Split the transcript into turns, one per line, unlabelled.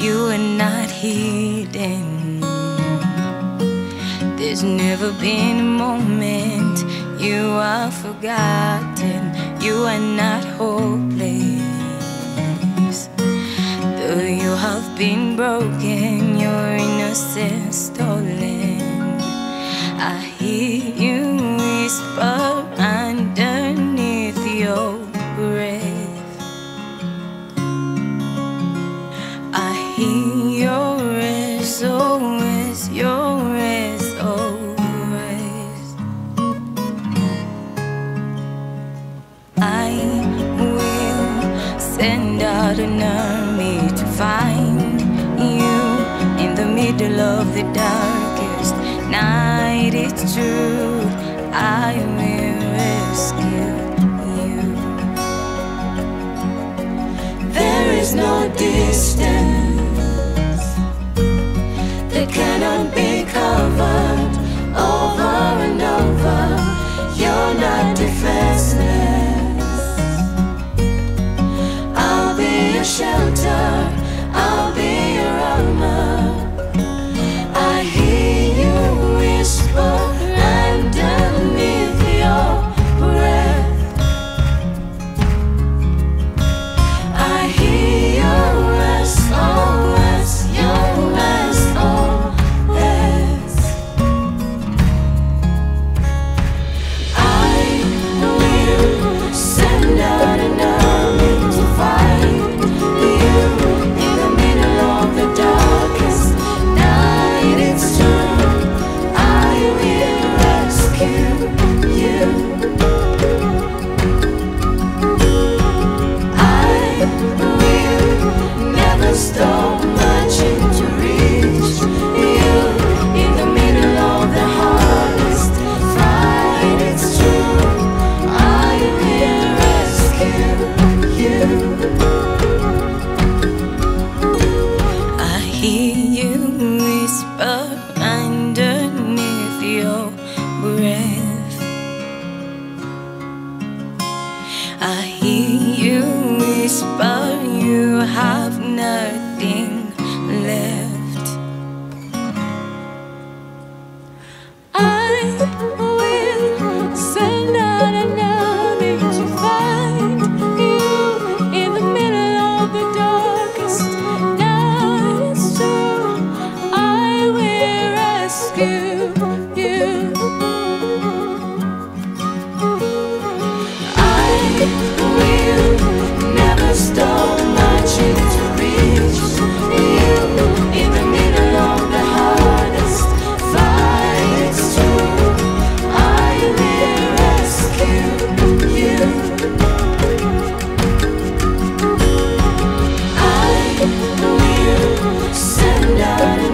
you are not hidden. There's never been a moment you are forgotten, you are not hopeless. Though you have been broken, the darkest night, it's true. I will. I hear you whisper you have nothing left. I will send out a army to find you in the middle of the darkest night. It's true I will rescue under